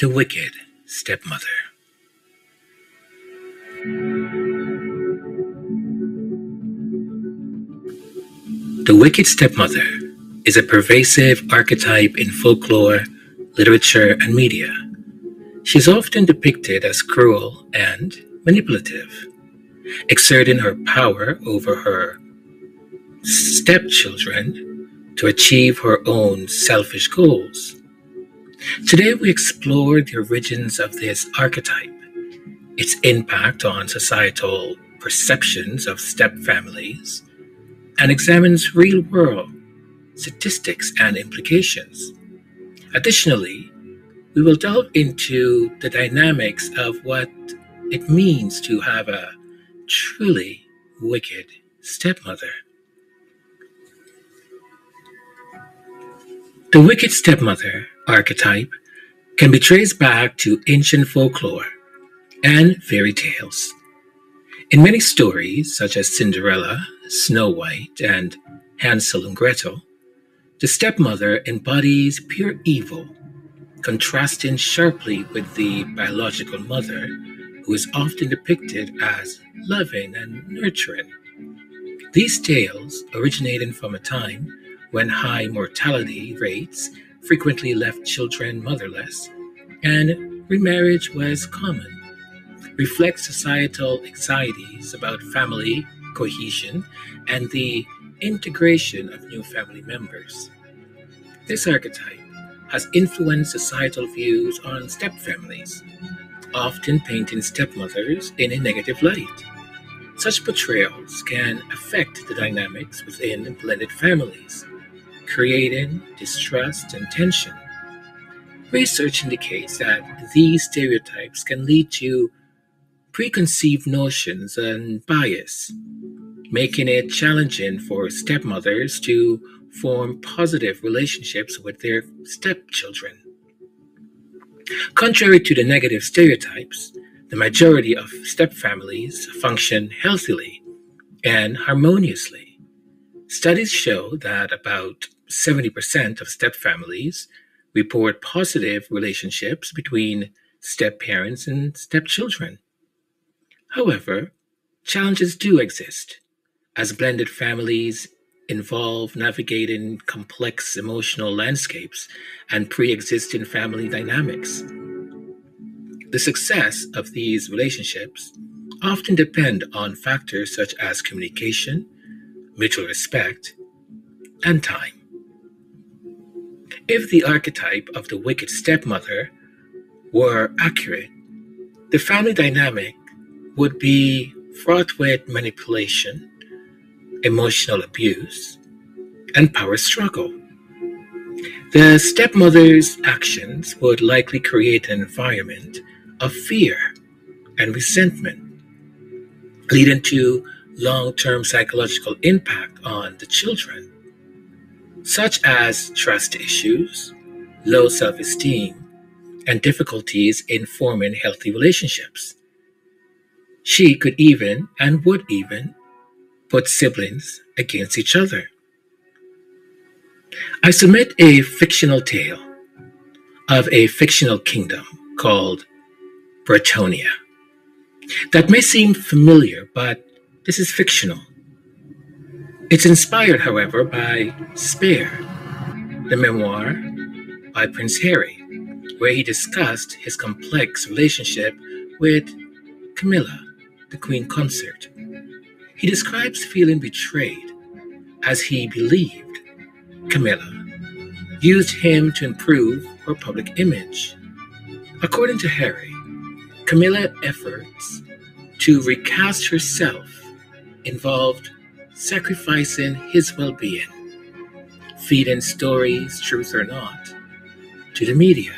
The Wicked Stepmother. The wicked stepmother is a pervasive archetype in folklore, literature, and media. She is often depicted as cruel and manipulative, exerting her power over her stepchildren to achieve her own selfish goals. Today, we explore the origins of this archetype, its impact on societal perceptions of step families, and examines real world statistics and implications. Additionally, we will delve into the dynamics of what it means to have a truly wicked stepmother. The wicked stepmother archetype can be traced back to ancient folklore and fairy tales. In many stories, such as Cinderella, Snow White, and Hansel and Gretel, the stepmother embodies pure evil, contrasting sharply with the biological mother, who is often depicted as loving and nurturing. These tales, originating from a time when high mortality rates frequently left children motherless and remarriage was common, reflect societal anxieties about family cohesion and the integration of new family members. This archetype has influenced societal views on stepfamilies, often painting stepmothers in a negative light. Such portrayals can affect the dynamics within blended families, creating distrust and tension. Research indicates that these stereotypes can lead to preconceived notions and bias, making it challenging for stepmothers to form positive relationships with their stepchildren. Contrary to the negative stereotypes, the majority of stepfamilies function healthily and harmoniously. Studies show that about 70% of stepfamilies report positive relationships between stepparents and stepchildren. However, challenges do exist, as blended families involve navigating complex emotional landscapes and pre existing family dynamics. The success of these relationships often depend on factors such as communication, mutual respect, and time. If the archetype of the wicked stepmother were accurate, the family dynamic would be fraught with manipulation, emotional abuse, and power struggle. The stepmother's actions would likely create an environment of fear and resentment, leading to long term psychological impact on the children, such as trust issues, low self esteem, and difficulties in forming healthy relationships. She could even and would even put siblings against each other. I submit a fictional tale of a fictional kingdom called Bretonnia. That may seem familiar, but this is fictional. It's inspired, however, by Spare, the memoir by Prince Harry, where he discussed his complex relationship with Camilla, the Queen Consort. He describes feeling betrayed as he believed Camilla used him to improve her public image. According to Harry, Camilla's efforts to recast herself involved sacrificing his well being, feeding stories, truth or not, to the media